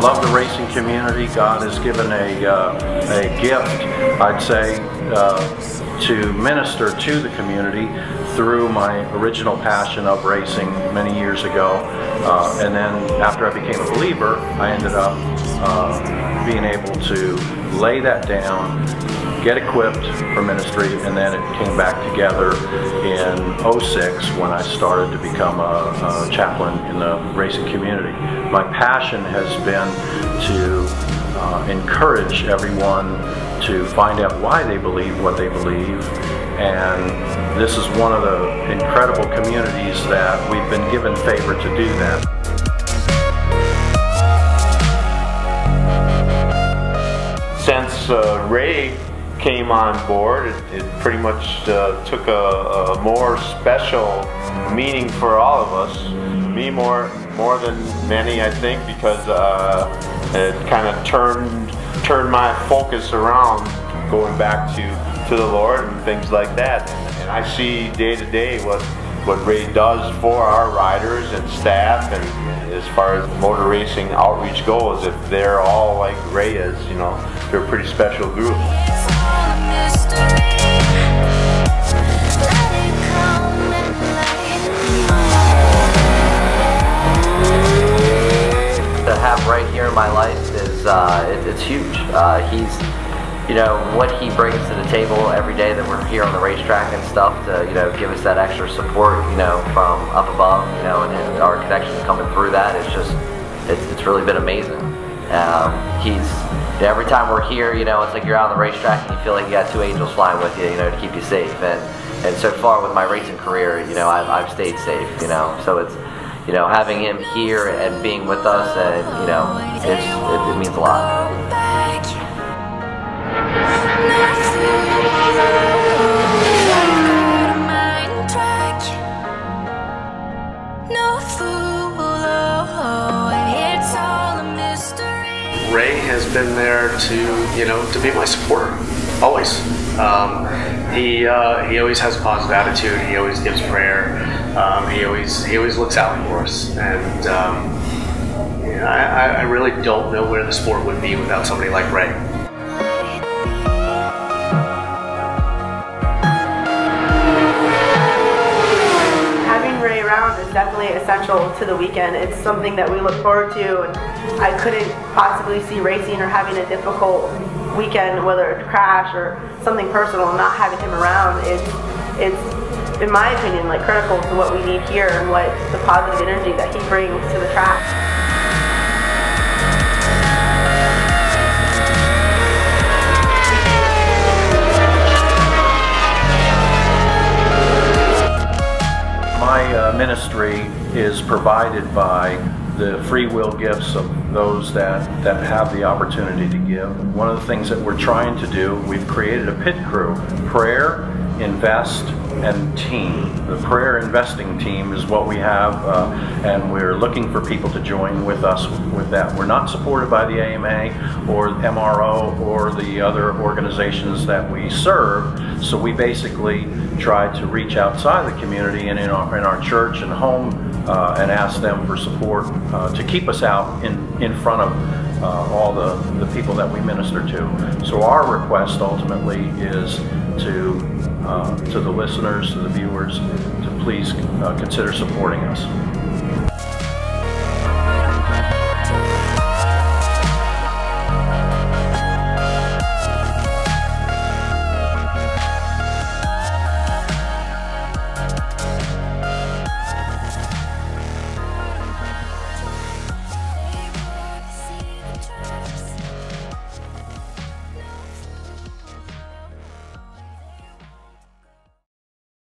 Love the racing community. God has given a, uh, a gift, I'd say, uh, to minister to the community through my original passion of racing many years ago. Uh, and then after I became a believer, I ended up uh, being able to lay that down, get equipped for ministry, and then it came back together in 06 when I started to become a, a chaplain in the racing community. My passion has been to uh, encourage everyone to find out why they believe what they believe and this is one of the incredible communities that we've been given favor to do that. Since uh, Ray came on board, it, it pretty much uh, took a, a, more special meaning for all of us. Me more more than many, I think, because uh, it kind of turned turned my focus around, going back to to the Lord and things like that. And I see day to day what what Ray does for our riders and staff and as far as motor racing outreach goes, if they're all like Ray is, you know, they're a pretty special group. In my life is uh, it, it's huge. Uh, he's you know, what he brings to the table every day that we're here on the racetrack and stuff to, you know, give us that extra support, you know, from up above, you know, and, and our connections coming through that. It's just, it's, it's really been amazing. Um, he's, every time we're here, you know, it's like you're out on the racetrack and you feel like you got two angels flying with you, you know, to keep you safe. And, and so far with my racing career, you know, I've, I've stayed safe, you know, so it's, you know, having him here and being with us, and you know, it, it means a lot. Ray has been there to, you know, to be my supporter, always. Um, he uh, he always has a positive attitude. He always gives prayer. Um, he always he always looks out for us, and um, I, I really don't know where the sport would be without somebody like Ray. Having Ray around is definitely essential to the weekend. It's something that we look forward to, and I couldn't possibly see racing or having a difficult weekend, whether it's crash or something personal, not having him around. It's, it's, in my opinion, like critical to what we need here and what the positive energy that he brings to the track. My uh, ministry is provided by the free will gifts of those that, that have the opportunity to give. One of the things that we're trying to do, we've created a pit crew. Prayer, invest, and team. The prayer investing team is what we have, uh, and we're looking for people to join with us with that. We're not supported by the AMA or MRO or the other organizations that we serve, so we basically try to reach outside the community and in our, in our church and home uh, and ask them for support uh, to keep us out in, in front of uh, all the, the people that we minister to. So our request ultimately is to, uh, to the listeners, to the viewers, to please uh, consider supporting us.